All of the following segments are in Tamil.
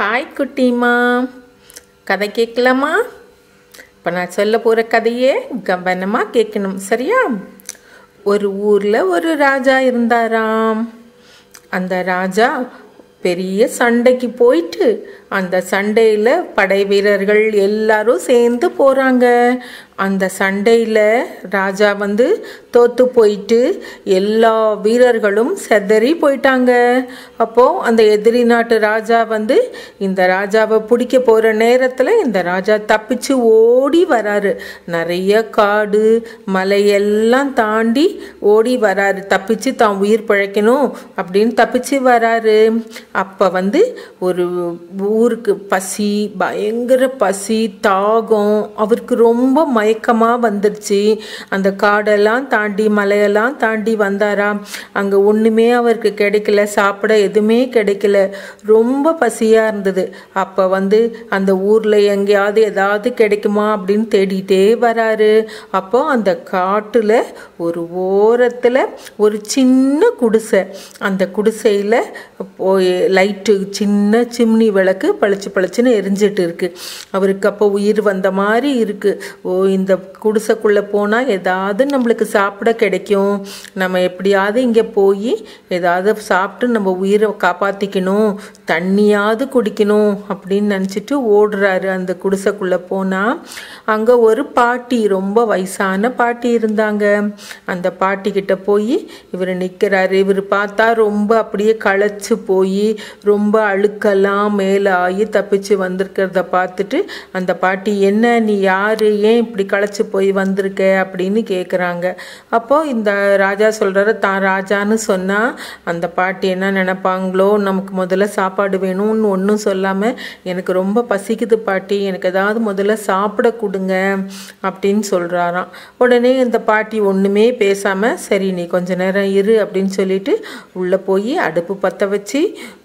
ஹாய் குட்டிமா. கதை கேட்கலாமா? இப்போ நான் சொல்ல போகிற கதையே கவனமாக கேட்கணும் சரியா? ஒரு ஊரில் ஒரு ராஜா இருந்தாராம். அந்த ராஜா பெரிய சண்டைக்கு போயிட்டு அந்த சண்டையில் படை வீரர்கள் எல்லாரும் சேர்ந்து போகிறாங்க அந்த சண்டையில் ராஜா வந்து தோத்து போயிட்டு எல்லா வீரர்களும் செதறி போயிட்டாங்க. அப்போது அந்த எதிரி நாட்டு ராஜா வந்து இந்த ராஜாவை பிடிக்க போகிற நேரத்தில் இந்த ராஜா தப்பிச்சு ஓடி வராரு. நிறைய காடு மலையெல்லாம் தாண்டி ஓடி வராரு. தப்பிச்சு தான் உயிர் பிழைக்கணும் அப்படின்னு தப்பிச்சு வராரு. அப்போ வந்து ஒரு ஊருக்கு பசி பயங்கர பசி தாகம் அவருக்கு ரொம்ப மய மயக்கமாக வந்துடுச்சு அந்த காடெல்லாம் தாண்டி மலையெல்லாம் தாண்டி வந்தாரா அங்கே ஒன்றுமே அவருக்கு கிடைக்கல சாப்பிட எதுவுமே கிடைக்கல. ரொம்ப பசியாக இருந்தது. அப்போ வந்து அந்த ஊரில் எங்கேயாவது ஏதாவது கிடைக்குமா அப்படின்னு தேடிட்டே வராரு. அப்போ அந்த காட்டில் ஒரு ஓரத்தில் ஒரு சின்ன குடிசை. அந்த குடிசையில் போய் லைட்டு சின்ன சிம்னி விளக்கு பளிச்சு பளிச்சுன்னு எரிஞ்சிட்டு இருக்கு. அவருக்கு அப்போ உயிர் வந்த மாதிரி இருக்கு. ஓ இந்த குடிசைக்குள்ளே போனால் ஏதாவது நம்மளுக்கு சாப்பிட கிடைக்கும். நம்ம எப்படியாவது இங்கே போய் ஏதாவது சாப்பிட்டு நம்ம உயிரை காப்பாற்றிக்கணும் தண்ணியாவது குடிக்கணும் அப்படின்னு நினச்சிட்டு ஓடுறாரு. அந்த குடிசைக்குள்ளே போனால் அங்கே ஒரு பாட்டி ரொம்ப வயசான பாட்டி இருந்தாங்க. அந்த பாட்டி கிட்ட போய் இவர் நிற்கிறாரு இவர் பார்த்தா ரொம்ப அப்படியே களைச்சு போய் ரொம்ப அழுக்கெல்லாம் மேலே ஆகி தப்பிச்சு வந்திருக்கிறத பார்த்துட்டு அந்த பாட்டி என்ன நீ யார்? ஏன் இப்படி களைச்சு போய் வந்திருக்க? அப்படின்னு கேட்குறாங்க அப்போ இந்த ராஜா சொல்கிறாரு தான் ராஜான்னு சொன்னால் அந்த பாட்டி என்ன நினைப்பாங்களோ? நமக்கு முதல்ல சாப்பாடு சாப்பாடு வேணும்னு ஒன்றும் சொல்லாமல் எனக்கு ரொம்ப பசிக்குது பாட்டி எனக்கு ஏதாவது முதல்ல சாப்பிட கொடுங்க அப்படின்னு சொல்கிறாராம் உடனே இந்த பாட்டி ஒன்றுமே பேசாமல் சரி நீ கொஞ்ச நேரம் இரு அப்படின்னு சொல்லிட்டு உள்ளே போய் அடுப்பு பற்ற வச்சு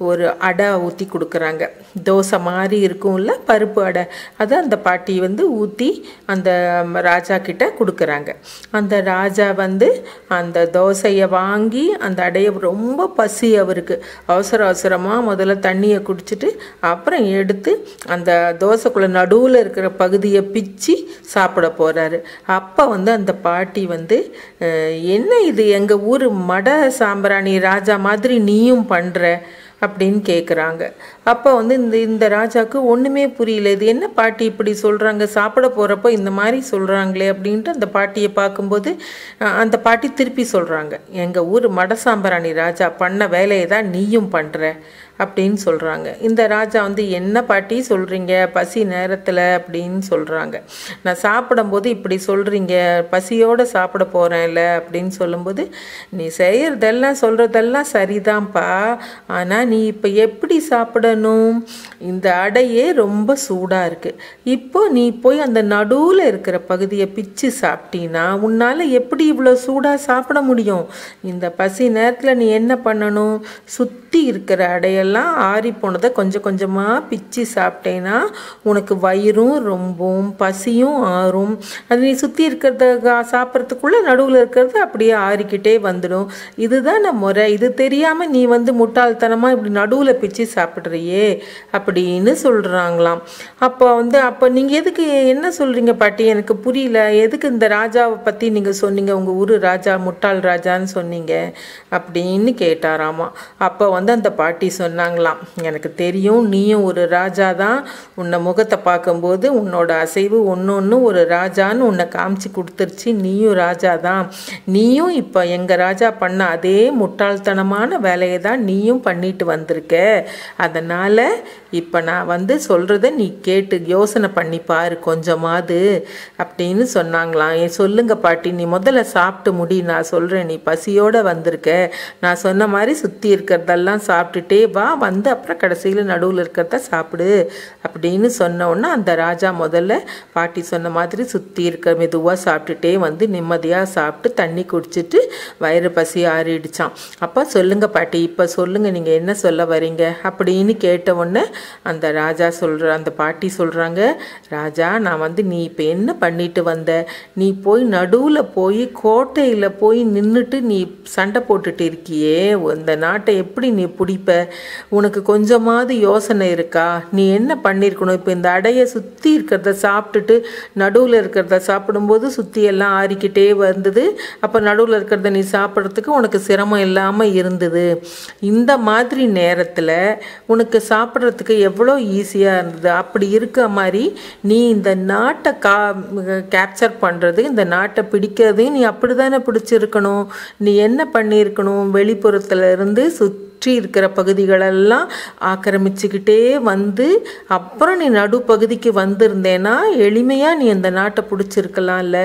ஒரு அடை ஊற்றி கொடுக்குறாங்க. தோசை மாதிரி இருக்கும்ல பருப்பு அடை. அதை அந்த பாட்டி வந்து ஊற்றி அந்த ராஜா கிட்ட கொடுக்குறாங்க. அந்த ராஜா வந்து அந்த தோசையை வாங்கி அந்த அடையை ரொம்ப பசி அவருக்கு. அவசர அவசரமாக முதல்ல தண்ணியை குடிச்சிட்டு அப்புறம் எடுத்து அந்த தோசைக்குள்ளே நடுவில் இருக்கிற பகுதியை பிச்சு சாப்பிட போகிறாரு அப்போ வந்து அந்த பாட்டி வந்து என்ன இது? எங்கள் ஊர் மட சாம்பிராணி ராஜா மாதிரி நீயும் பண்ணுற அப்படின்னு கேட்குறாங்க அப்போ வந்து இந்த இந்த ராஜாவுக்கு ஒன்றுமே புரியல. இது என்ன பாட்டி இப்படி சொல்கிறாங்க சாப்பிட போகிறப்போ இந்த மாதிரி சொல்கிறாங்களே அப்படின்ட்டு அந்த பாட்டியை பார்க்கும்போது அந்த பாட்டி திருப்பி சொல்கிறாங்க எங்கள் ஊர் மடசாம்பராணி ராஜா பண்ண வேலையை தான் நீயும் பண்ணுற அப்படின்னு சொல்கிறாங்க இந்த ராஜா வந்து என்ன பாட்டி சொல்கிறீங்க பசி நேரத்தில் அப்படின்னு சொல்கிறாங்க நான் சாப்பிடும்போது இப்படி சொல்கிறீங்க பசியோடு சாப்பிட போகிறேன்ல அப்படின்னு சொல்லும்போது நீ செய்கிறதெல்லாம் சொல்கிறதெல்லாம் சரிதான்ப்பா. ஆனால் நீ இப்போ எப்படி சாப்பிடணும்? இந்த அடையே ரொம்ப சூடாக இருக்குது இப்போ நீ போய் அந்த நடுவில் இருக்கிற பகுதியை பிச்சு சாப்பிட்டீன்னா உன்னால் எப்படி இவ்வளோ சூடாக சாப்பிட முடியும்? இந்த பசி நேரத்தில் நீ என்ன பண்ணணும்? சுற்றி இருக்கிற அடையை எல்லாம் ஆறி போனதை கொஞ்சம் கொஞ்சமாக பிச்சு சாப்பிட்டேன்னா உனக்கு வயிறும் ரொம்பவும் பசியும் ஆறும். அது நீ சுற்றி இருக்கிறத சாப்பிட்றதுக்குள்ளே நடுவில் இருக்கிறது அப்படியே ஆறிக்கிட்டே வந்துடும். இதுதான் முறை. இது தெரியாமல் நீ வந்து முட்டாள்தனமாக இப்படி நடுவில் பிச்சு சாப்பிட்றியே அப்படின்னு சொல்கிறாங்களாம் அப்போ வந்து அப்போ நீங்கள் எதுக்கு என்ன சொல்கிறீங்க பாட்டி? எனக்கு புரியல. எதுக்கு இந்த ராஜாவை பற்றி நீங்கள் சொன்னீங்க? உங்கள் ஊர் ராஜா முட்டாள் ராஜான்னு சொன்னீங்க அப்படின்னு கேட்டாராமா. அப்போ வந்து அந்த பாட்டி சொன்னாங்களாம். எனக்கு தெரியும் நீயும் ஒரு ராஜா தான் உன்னை முகத்தை பார்க்கும்போது உன்னோட அசைவு ஒன்று ஒன்று ஒரு ராஜான்னு உன்னை காமிச்சு கொடுத்துருச்சு. நீயும் ராஜா தான் நீயும் இப்போ எங்கள் ராஜா பண்ண அதே முட்டாள்தனமான வேலையை தான் நீயும் பண்ணிட்டு வந்திருக்க. அதனால் இப்போ நான் வந்து சொல்கிறத நீ கேட்டு யோசனை பண்ணி பாரு கொஞ்சமாவது அப்படின்னு சொன்னாங்களாம். ஏன் சொல்லுங்க பாட்டி நீ முதல்ல சாப்பிட்டு முடி நான் சொல்கிறேன் நீ பசியோடு வந்திருக்க. நான் சொன்ன மாதிரி சுற்றி இருக்கிறதெல்லாம் சாப்பிட்டுட்டே வா வந்து அப்புறம் கடைசியில் நடுவில் இருக்கிறத சாப்பிடு அப்படின்னு சொன்ன உடனே அந்த ராஜா முதல்ல பாட்டி சொன்ன மாதிரி சுற்றி இருக்க மெதுவாக சாப்பிட்டுட்டே வந்து நிம்மதியாக சாப்பிட்டு தண்ணி குடிச்சிட்டு வயிறு பசி ஆறிடுச்சான் அப்போ சொல்லுங்க பாட்டி இப்போ சொல்லுங்கள் நீங்கள் என்ன சொல்ல வரீங்க அப்படின்னு கேட்ட உடனே அந்த ராஜா சொல்கிற அந்த பாட்டி சொல்கிறாங்க ராஜா நான் வந்து நீ இப்போ என்ன பண்ணிட்டு வந்த? நீ போய் நடுவில் போய் கோட்டையில் போய் நின்றுட்டு நீ சண்டை போட்டுட்டு இருக்கியே. இந்த நாட்டை எப்படி நீ பிடிப்ப? உனக்கு கொஞ்சமாவது யோசனை இருக்கா? நீ என்ன பண்ணியிருக்கணும் இப்போ இந்த அடையை சுற்றி இருக்கிறத சாப்பிட்டுட்டு நடுவில் இருக்கிறத சாப்பிடும்போது சுற்றி எல்லாம் ஆறிக்கிட்டே வந்தது. அப்போ நடுவில் இருக்கிறத நீ சாப்பிட்றதுக்கு உனக்கு சிரமம் இல்லாமல் இருந்தது. இந்த மாதிரி நேரத்தில் உனக்கு சாப்பிட்றதுக்கு எவ்வளோ ஈஸியாக இருந்தது? அப்படி இருக்க மாதிரி நீ இந்த நாட்டை கா கேப்சர் பண்ணுறது இந்த நாட்டை பிடிக்கிறது நீ அப்படி தானே பிடிச்சிருக்கணும்? நீ என்ன பண்ணியிருக்கணும்? வெளிப்புறத்துலேருந்து இருந்து சுற்றி இருக்கிற பகுதிகளெல்லாம் ஆக்கிரமிச்சுக்கிட்டே வந்து அப்புறம் நீ நடுப்பகுதிக்கு வந்திருந்தேன்னா எளிமையாக நீ இந்த நாட்டை பிடிச்சிருக்கலாம்ல.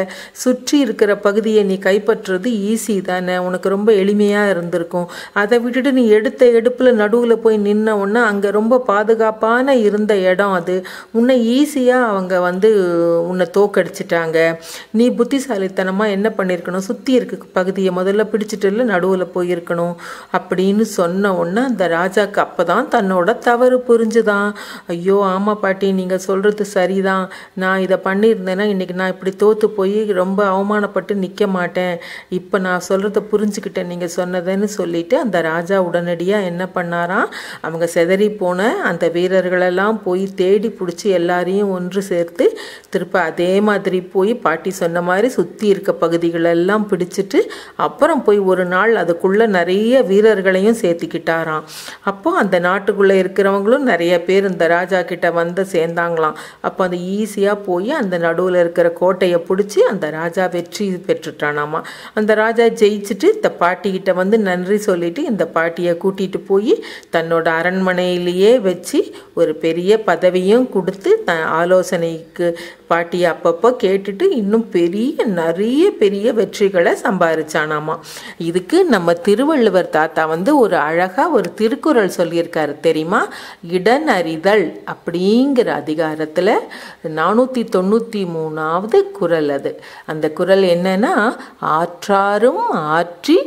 சுற்றி இருக்கிற பகுதியை நீ கைப்பற்றுறது ஈஸி தானே. உனக்கு ரொம்ப எளிமையாக இருந்திருக்கும். அதை விட்டுட்டு நீ எடுத்த எடுப்பில் நடுவில் போய் நின்ன உடனே அங்கே ரொம்ப பாதுகாப்பான இருந்த இடம் அது. உன்னை ஈஸியாக அவங்க வந்து உன்னை தோக்கடிச்சிட்டாங்க. நீ புத்திசாலித்தனமாக என்ன பண்ணியிருக்கணும் சுற்றி இருக்க பகுதியை முதல்ல பிடிச்சிட்டு நடுவில் போயிருக்கணும்? அப்படின்னு சொன்ன உடனே அந்த ராஜாக்கு அப்போ தான் தன்னோட தவறு புரிஞ்சுதான் ஐயோ ஆமாம் பாட்டி நீங்கள் சொல்கிறது சரிதான். நான் இதை பண்ணியிருந்தேன்னா இன்றைக்கி நான் இப்படி தோற்று போய் ரொம்ப அவமானப்பட்டு நிற்க மாட்டேன். இப்போ நான் சொல்கிறத புரிஞ்சுக்கிட்டேன் நீங்கள் சொன்னதுன்னு சொல்லிட்டு அந்த ராஜா உடனடியாக என்ன பண்ணாராம் அவங்க செதறி போன அந்த வீரர்களெல்லாம் போய் தேடி பிடிச்சி எல்லாரையும் ஒன்று சேர்த்து திருப்ப அதே மாதிரி போய் பாட்டி சொன்ன மாதிரி சுற்றி இருக்க பகுதிகளெல்லாம் பிடிச்சிட்டு அப்புறம் போய் ஒரு நாள் அதுக்குள்ளே நிறைய வீரர்களையும் சேர்த்துக்கிட்டாராம் அப்போ அந்த நாட்டுக்குள்ளே இருக்கிறவங்களும் நிறைய பேர் இந்த ராஜா கிட்ட வந்து சேர்ந்தாங்களாம். அப்போ அந்த ஈஸியாக போய் அந்த நடுவில் இருக்கிற கோட்டையை பிடிச்சி அந்த ராஜா வெற்றி பெற்றுட்டானாமா. அந்த ராஜா ஜெயிச்சுட்டு இந்த பாட்டிக்கிட்ட வந்து நன்றி சொல்லிட்டு இந்த பாட்டியை கூட்டிகிட்டு போய் தன்னோட அரண்மனையிலேயே வச்சு ஒரு பெரிய பதவியும் கொடுத்து த ஆலோசனைக்கு பாட்டியை அப்பப்போ கேட்டுட்டு இன்னும் பெரிய நிறைய பெரிய வெற்றிகளை சம்பாதிச்சானாமா இதுக்கு நம்ம திருவள்ளுவர் தாத்தா வந்து ஒரு அழகாக ஒரு திருக்குறள் சொல்லியிருக்காரு. தெரியுமா? இடனறிதல் அப்படிங்கிற அதிகாரத்தில் நானூற்றி தொண்ணூற்றி மூணாவது குரல் அது. அந்த குறள் என்னன்னா ஆற்றாரும் ஆற்றி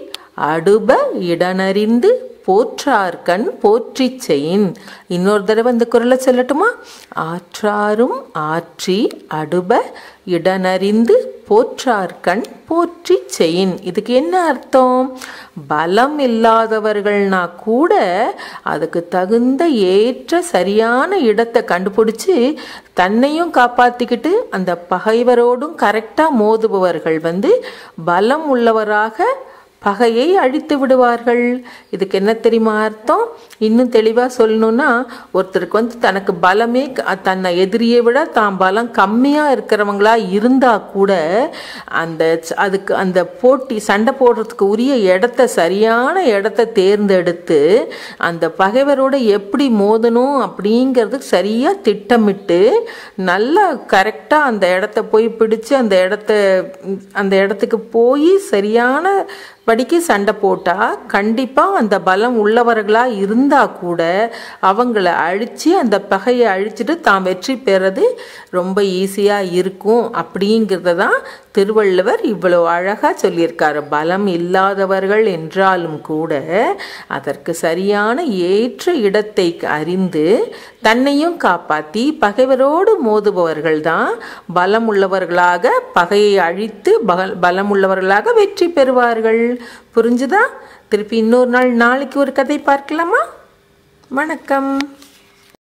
அடுப இடனறிந்து போற்றார்கண் போற்றி செயின். இன்னொரு தடவை இந்த குரலை சொல்லட்டுமா? ஆற்றாரும் ஆற்றி அடுப இடனறிந்து போற்றார்கண் போற்றி செயின். இதுக்கு என்ன அர்த்தம்? பலம் இல்லாதவர்கள்னா கூட அதுக்கு தகுந்த ஏற்ற சரியான இடத்தை கண்டுபிடிச்சு தன்னையும் காப்பாற்றிக்கிட்டு அந்த பகைவரோடும் கரெக்டாக மோதுபவர்கள் வந்து பலம் உள்ளவராக பகையை அழித்து விடுவார்கள். இதுக்கு என்ன தெரியுமா அர்த்தம்? இன்னும் தெளிவாக சொல்லணும்னா ஒருத்தருக்கு வந்து தனக்கு பலமே தன்னை எதிரியை விட தான் பலம் கம்மியாக இருக்கிறவங்களா இருந்தால் கூட அந்த ச- அதுக்கு அந்த போட்டி சண்டை போடுறதுக்கு உரிய இடத்த சரியான இடத்த தேர்ந்தெடுத்து அந்த பகைவரோட எப்படி மோதணும் அப்படிங்கிறது சரியாக திட்டமிட்டு நல்லா கரெக்டாக அந்த இடத்த போய் பிடிச்சு அந்த இடத்த அந்த இடத்துக்கு போய் சரியான படிக்கு சண்டை போட்டால் கண்டிப்பாக அந்த பலம் உள்ளவர்களாக இருந்தால் கூட அவங்கள அழித்து அந்த பகையை அழிச்சிட்டு தான் வெற்றி பெறது ரொம்ப ஈஸியாக இருக்கும் அப்படிங்கிறத தான் திருவள்ளுவர் இவ்வளோ அழகாக சொல்லியிருக்காரு. பலம் இல்லாதவர்கள் என்றாலும் கூட அதற்கு சரியான ஏற்ற இடத்தை அறிந்து தன்னையும் காப்பாற்றி பகைவரோடு மோதுபவர்கள் தான் பலம் உள்ளவர்களாக பகையை அழித்து பகல் பலம் உள்ளவர்களாக வெற்றி பெறுவார்கள். புரிஞ்சுதா? திருப்பி இன்னொரு நாள் நாளைக்கு ஒரு கதை பார்க்கலாமா? வணக்கம்.